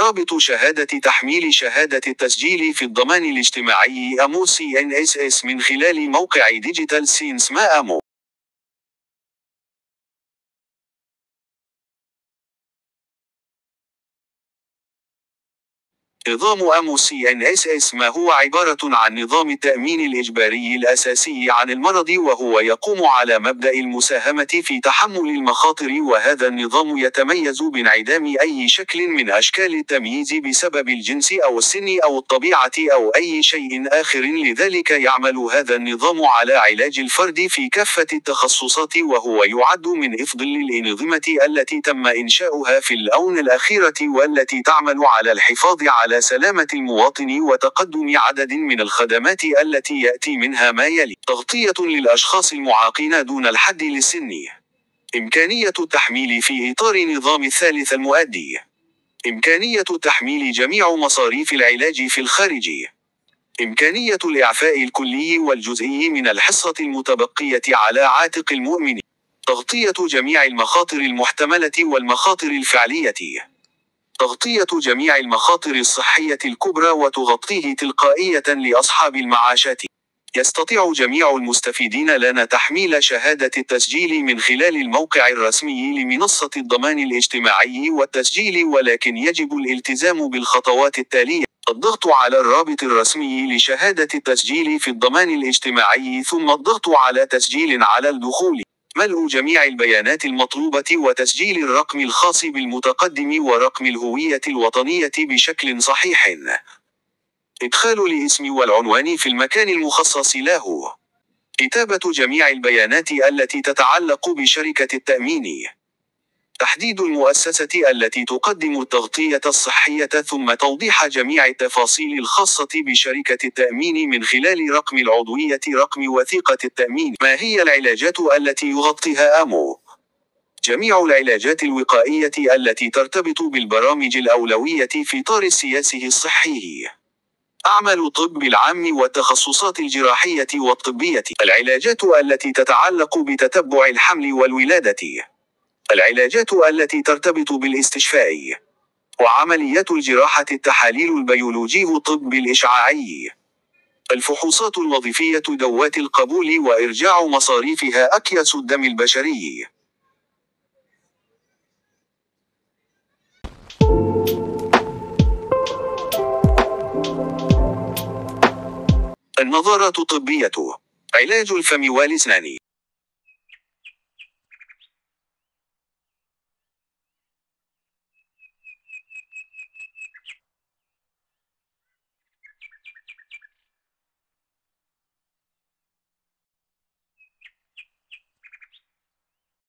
رابط شهادة تحميل شهادة التسجيل في الضمان الاجتماعي AMO CNSS من خلال موقع digital CNSS ma AMO نظام AMO CNSS ما هو عبارة عن نظام التأمين الإجباري الأساسي عن المرض وهو يقوم على مبدأ المساهمة في تحمل المخاطر وهذا النظام يتميز بانعدام أي شكل من أشكال التمييز بسبب الجنس أو السن أو الطبيعة أو أي شيء آخر لذلك يعمل هذا النظام على علاج الفرد في كافة التخصصات وهو يعد من أفضل الأنظمة التي تم إنشاؤها في الآونة الأخيرة والتي تعمل على الحفاظ على سلامة المواطن وتقدم عدد من الخدمات التي يأتي منها ما يلي: تغطية للأشخاص المعاقين دون الحد للسن. إمكانية التحميل في إطار نظام الثالث المؤدي. إمكانية تحميل جميع مصاريف العلاج في الخارج. إمكانية الإعفاء الكلي والجزئي من الحصة المتبقية على عاتق المؤمن. تغطية جميع المخاطر المحتملة والمخاطر الفعلية. تغطية جميع المخاطر الصحية الكبرى وتغطيه تلقائية لأصحاب المعاشات. يستطيع جميع المستفيدين لنا تحميل شهادة التسجيل من خلال الموقع الرسمي لمنصة الضمان الاجتماعي والتسجيل ولكن يجب الالتزام بالخطوات التالية. الضغط على الرابط الرسمي لشهادة التسجيل في الضمان الاجتماعي ثم الضغط على تسجيل على الدخول. ملء جميع البيانات المطلوبة وتسجيل الرقم الخاص بالمتقدم ورقم الهوية الوطنية بشكل صحيح. إدخال الاسم والعنوان في المكان المخصص له. كتابة جميع البيانات التي تتعلق بشركة التأمين. تحديد المؤسسة التي تقدم التغطية الصحية ثم توضيح جميع التفاصيل الخاصة بشركة التأمين من خلال رقم العضوية رقم وثيقة التأمين. ما هي العلاجات التي يغطيها أمو؟ جميع العلاجات الوقائية التي ترتبط بالبرامج الأولوية في إطار السياسي الصحي. أعمل الطب العام والتخصصات الجراحية والطبية. العلاجات التي تتعلق بتتبع الحمل والولادة. العلاجات التي ترتبط بالاستشفاء وعمليات الجراحة التحاليل البيولوجي الطب الإشعاعي. الفحوصات الوظيفية دوات القبول وإرجاع مصاريفها أكياس الدم البشري. النظارة الطبية علاج الفم والأسنان.